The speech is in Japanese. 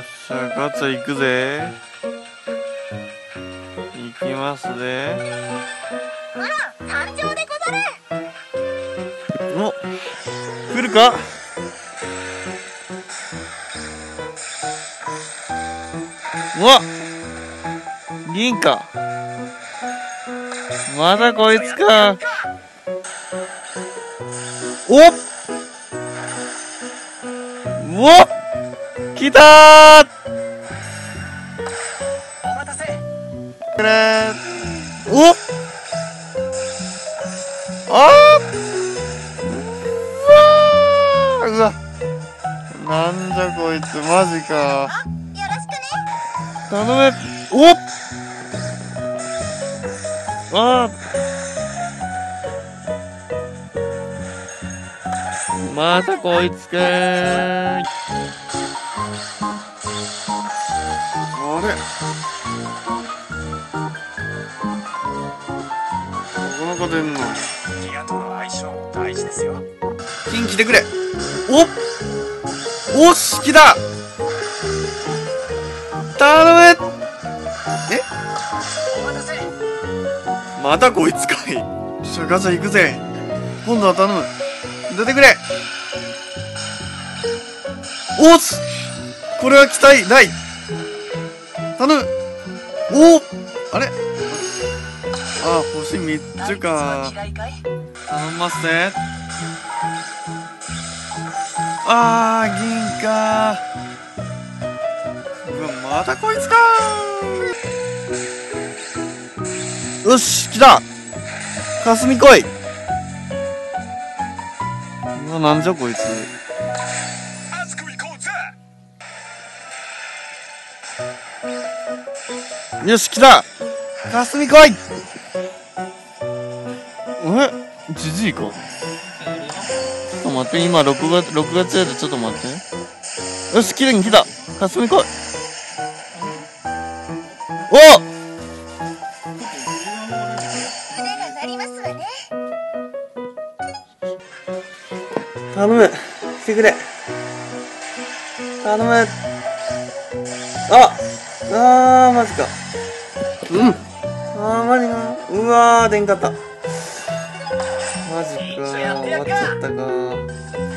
っしゃガチャ行くぜ。行きますぜほらでござる。お来るか？うわ銀かまだこいつか。おうわ来たー。お。待たせくれおあ。うわうわなんじゃこいつマジか。あよろしくね頼め。お。あ。またこいつかー。かなか出んの。ギアとの相性も大事です。よ金来てくれおおし来た頼めえお待たせまたこいつかいしゃガチャ行くぜ今度は頼む出てくれおっこれは期待大頼むおあれあ星3つか。頼みますね。あー銀かうわまたこいつか。よし来た。霞来い。うわなんじゃこいつ。よし来た。霞来い。え？じじいか？ちょっと待って今6月6月やでちょっと待って。よし来た。来た霞来い。お！頼む。来てくれ。頼む。あ！あーマジか。うん。あーマジか。うわー出んかったマジか。終わっちゃったか